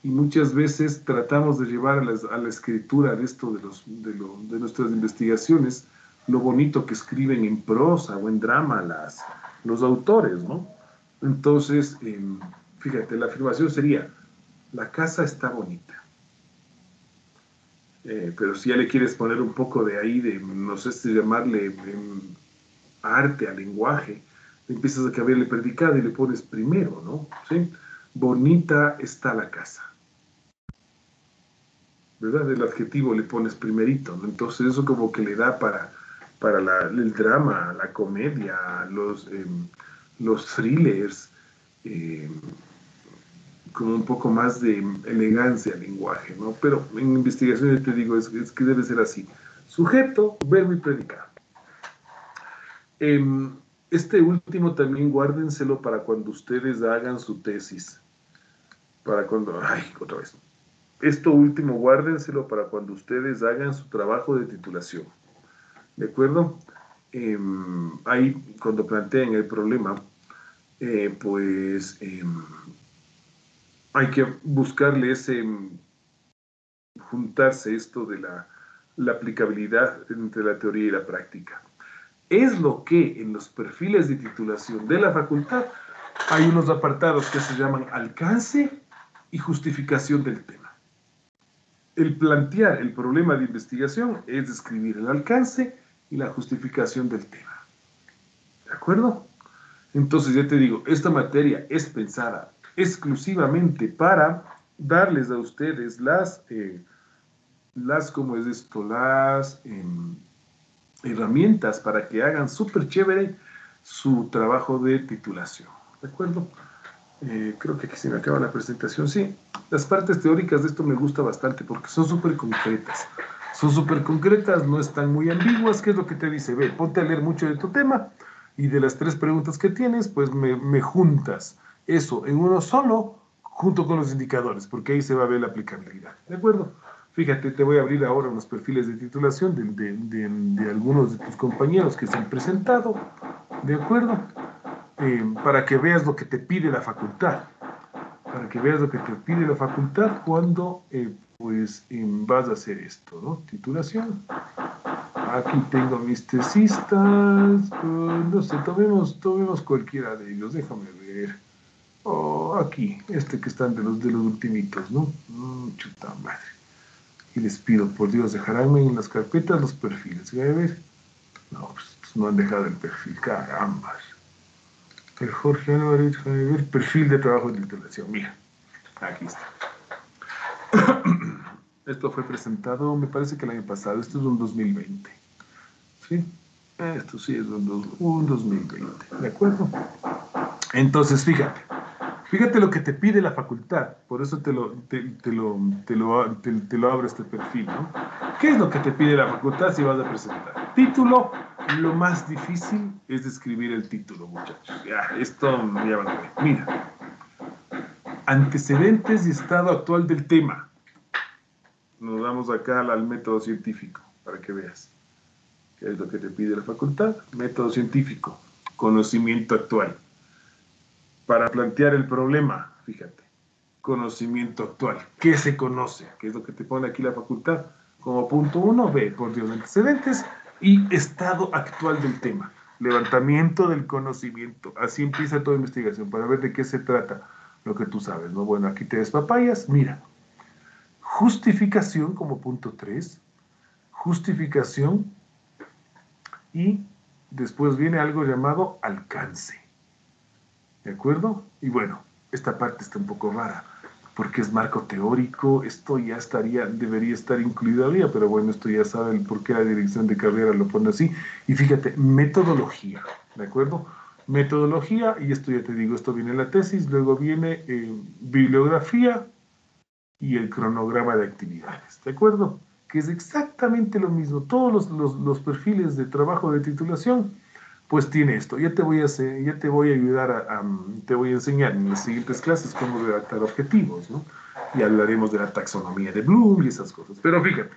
S1: y muchas veces tratamos de llevar a la, escritura de esto de, los, de, nuestras investigaciones lo bonito que escriben en prosa o en drama las, los autores, ¿no? Entonces, em, fíjate, la afirmación sería, la casa está bonita. Eh, pero si ya le quieres poner un poco de ahí, de, no sé si llamarle em, arte, al lenguaje, empiezas a cambiarle predicado y le pones primero, ¿no? Bonita está la casa. ¿Verdad? El adjetivo le pones primerito, ¿no? Entonces eso como que le da para, para el drama, la comedia, los, em, los thrillers, em, como un poco más de elegancia al lenguaje, ¿no? Pero en investigaciones te digo, es, que debe ser así. Sujeto, verbo y predicado. Em, este último también guárdenselo para cuando ustedes hagan su tesis. Para cuando, ay, otra vez. Esto último guárdenselo para cuando ustedes hagan su trabajo de titulación. ¿De acuerdo? Em, ahí, cuando planteen el problema, eh, pues em, hay que buscarle ese, juntarse esto de la, aplicabilidad entre la teoría y la práctica. Es lo que en los perfiles de titulación de la facultad hay unos apartados que se llaman alcance y justificación del tema. El plantear el problema de investigación es describir el alcance y la justificación del tema. ¿De acuerdo? Entonces ya te digo, esta materia es pensada exclusivamente para darles a ustedes las, eh, las ¿cómo es esto? Las em, herramientas para que hagan súper chévere su trabajo de titulación. ¿De acuerdo? Eh, creo que aquí se me acaba la presentación. Sí, las partes teóricas de esto me gusta bastante porque son súper concretas. Son súper concretas, no están muy ambiguas. ¿Qué es lo que te dice? Ve, ponte a leer mucho de tu tema y de las tres preguntas que tienes, pues me, me juntas eso en uno solo junto con los indicadores, porque ahí se va a ver la aplicabilidad. ¿De acuerdo? Fíjate, te voy a abrir ahora unos perfiles de titulación de, algunos de tus compañeros que se han presentado, ¿de acuerdo? Eh, para que veas lo que te pide la facultad, para que veas lo que te pide la facultad cuando eh, pues em, vas a hacer esto, ¿no? Titulación. Aquí tengo mis tesistas, pues, no sé, tomemos, tomemos cualquiera de ellos, déjame ver. Oh, aquí, este que están de los de los ultimitos, ¿no? Mm, chuta madre. Y les pido, por Dios, dejarán en las carpetas los perfiles. ¿Voy a ver? No, pues no han dejado el perfil, caramba. El Jorge Álvarez, ver, perfil de trabajo de titulación. Mira, aquí está. Esto fue presentado, me parece que el año pasado, esto es un 2020. ¿Sí? Esto sí es un, un 2020, ¿de acuerdo? Entonces, fíjate. Fíjate lo que te pide la facultad, por eso te lo, te, lo, te lo, te, lo abro este perfil, ¿no? ¿Qué es lo que te pide la facultad si vas a presentar? Título, lo más difícil es describir el título, muchachos. Ya, esto ya van a ver. Mira, antecedentes y estado actual del tema. Nos damos acá al método científico, para que veas. ¿Qué es lo que te pide la facultad? Método científico, conocimiento actual para plantear el problema, fíjate, conocimiento actual, ¿qué se conoce? ¿Qué es lo que te pone aquí la facultad? Como punto uno, ve, por Dios, antecedentes y estado actual del tema, levantamiento del conocimiento. Así empieza toda investigación, para ver de qué se trata lo que tú sabes, ¿no? Bueno, aquí te despapayas, mira, justificación como punto tres, justificación y después viene algo llamado alcance. ¿De acuerdo? Y bueno, esta parte está un poco rara, porque es marco teórico, esto ya estaría, debería estar incluido día, pero bueno, esto ya saben por qué la dirección de carrera lo pone así. Y fíjate, metodología, ¿de acuerdo? Metodología, y esto ya te digo, esto viene en la tesis, luego viene eh, bibliografía y el cronograma de actividades, ¿de acuerdo? Que es exactamente lo mismo. Todos los, los perfiles de trabajo de titulación pues tiene esto. Ya te voy a, hacer, ya te voy a ayudar a, te voy a enseñar en las siguientes clases cómo redactar objetivos, ¿no? Y hablaremos de la taxonomía de Bloom y esas cosas. Pero fíjate,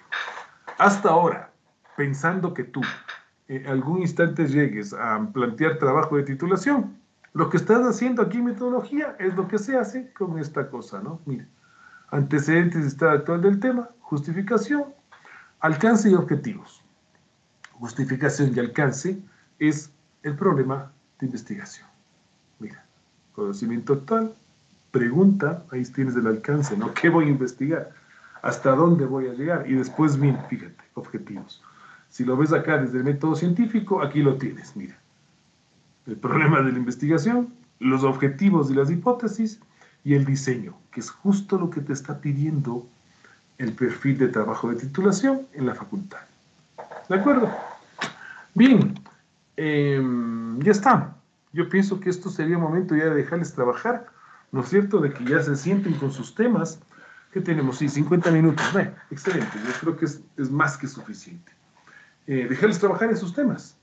S1: hasta ahora, pensando que tú en algún instante llegues a plantear trabajo de titulación, Lo que estás haciendo aquí en metodología es lo que se hace con esta cosa, ¿no? Mira, antecedentes y estado actual del tema, justificación, alcance y objetivos. Justificación y alcance es el problema de investigación. Mira, conocimiento actual, pregunta, ahí tienes el alcance, ¿no? ¿Qué voy a investigar? ¿Hasta dónde voy a llegar? Y después, bien, fíjate, objetivos. Si lo ves acá desde el método científico, aquí lo tienes, mira. El problema de la investigación, los objetivos y las hipótesis y el diseño, que es justo lo que te está pidiendo el perfil de trabajo de titulación en la facultad. ¿De acuerdo? Bien, em, ya está. Yo pienso que esto sería momento ya de dejarles trabajar, ¿no es cierto? De que ya se sienten con sus temas. ¿Qué tenemos? Sí, 50 minutos. Bueno, excelente. Yo creo que es, más que suficiente. Eh, dejarles trabajar en sus temas.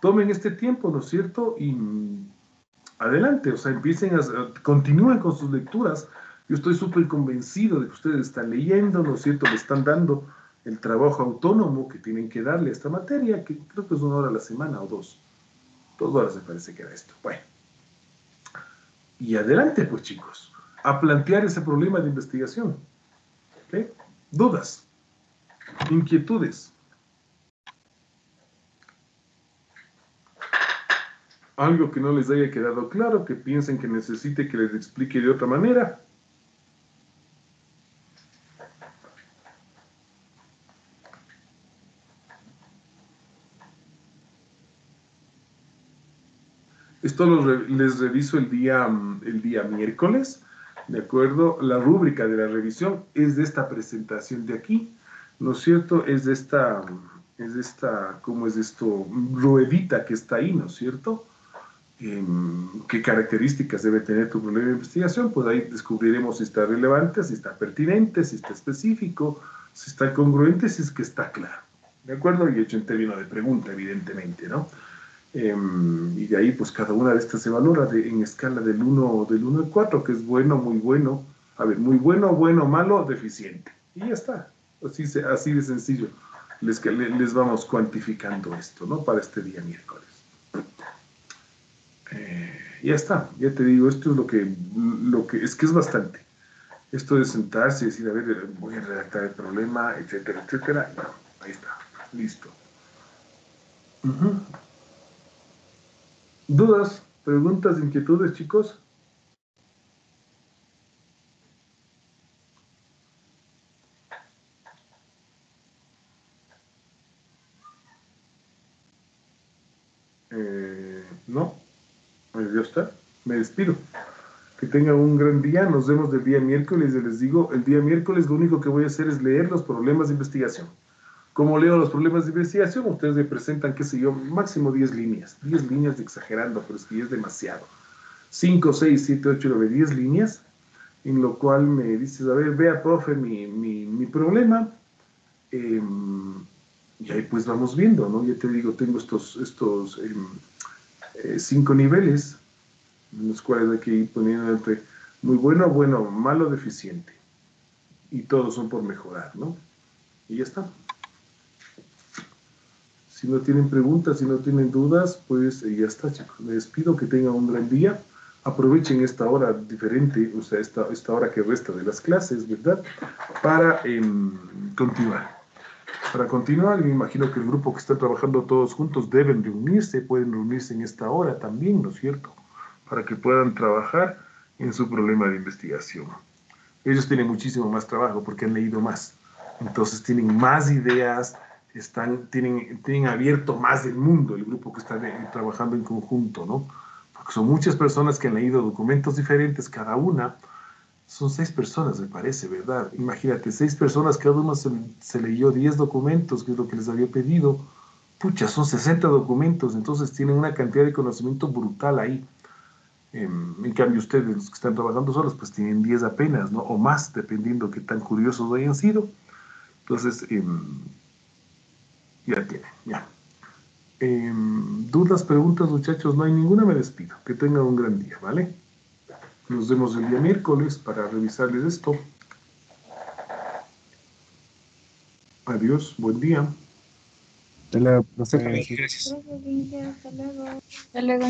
S1: Tomen este tiempo, ¿no es cierto? Y adelante, o sea, empiecen a, continúen con sus lecturas. Yo estoy súper convencido de que ustedes están leyendo, ¿no es cierto? Le están dando el trabajo autónomo que tienen que darle a esta materia, que creo que es una hora a la semana o dos. Dos horas me parece que era esto. Bueno. Y adelante, pues chicos, a plantear ese problema de investigación. ¿Dudas? ¿Inquietudes? algo que no les haya quedado claro, que piensen que necesite que les explique de otra manera. Esto les reviso el día, el día miércoles, ¿de acuerdo? La rúbrica de la revisión es de esta presentación de aquí, ¿no es cierto? Es de esta, es de esta, ¿cómo es esto? Ruedita que está ahí, ¿no es cierto? qué características debe tener tu problema de investigación, pues ahí descubriremos si está relevante, si está pertinente, si está específico, si está congruente, si es que está claro. ¿De acuerdo? Y hecho en términos de pregunta, evidentemente, ¿no? Em, y de ahí, pues cada una de estas se valora en escala del 1, del 1 al 4, que es bueno, muy bueno, a ver, muy bueno, bueno, malo, deficiente. Y ya está. Así, así de sencillo les, les vamos cuantificando esto, ¿no? Para este día miércoles. Eh, ya está, ya te digo, esto es lo que, lo que, es que es bastante. Esto de sentarse y decir, a ver, voy a redactar el problema, etcétera, etcétera. ahí está, listo. ¿Dudas, preguntas, inquietudes, chicos? Eh, no. Está, me despido. Que tengan un gran día, nos vemos el día miércoles. Y les digo, el día miércoles lo único que voy a hacer es leer los problemas de investigación. Como leo los problemas de investigación, ustedes me presentan, qué sé yo, máximo 10 líneas. 10 líneas exagerando, pero es que es demasiado. 5, 6, 7, 8, 9, 10 líneas, en lo cual me dices, a ver, vea, profe, mi, mi, mi problema. Em, y ahí pues vamos viendo, ¿no? Ya te digo, tengo estos, estos em, eh, cinco niveles, en los cuales hay que ir poniendo entre muy bueno, bueno, malo, deficiente. Y todos son por mejorar, ¿no? Y ya está. Si no tienen preguntas, si no tienen dudas, pues eh, ya está, chicos. Les pido que tengan un gran día. Aprovechen esta hora diferente, o sea, esta, esta hora que resta de las clases, ¿verdad? Para em, continuar. Para continuar, me imagino que el grupo que está trabajando todos juntos deben reunirse, pueden reunirse en esta hora también, ¿no es cierto? Para que puedan trabajar en su problema de investigación. Ellos tienen muchísimo más trabajo porque han leído más. Entonces tienen más ideas, están, tienen, tienen abierto más del mundo el grupo que está trabajando en conjunto, ¿no? Porque son muchas personas que han leído documentos diferentes cada una son seis personas, me parece, ¿verdad? Imagínate, seis personas, cada uno se, leyó diez documentos, que es lo que les había pedido. Pucha, son 60 documentos, entonces tienen una cantidad de conocimiento brutal ahí. Em, en cambio, ustedes, los que están trabajando solos, pues tienen 10 apenas, ¿no? O más, dependiendo qué tan curiosos hayan sido. Entonces, em, ya tienen, ya. Em, dudas, preguntas, muchachos, no hay ninguna, me despido. Que tengan un gran día, ¿vale? Nos vemos el día miércoles para revisarles esto. Adiós, buen día.
S3: Hasta luego, Gracias.
S2: Hasta luego.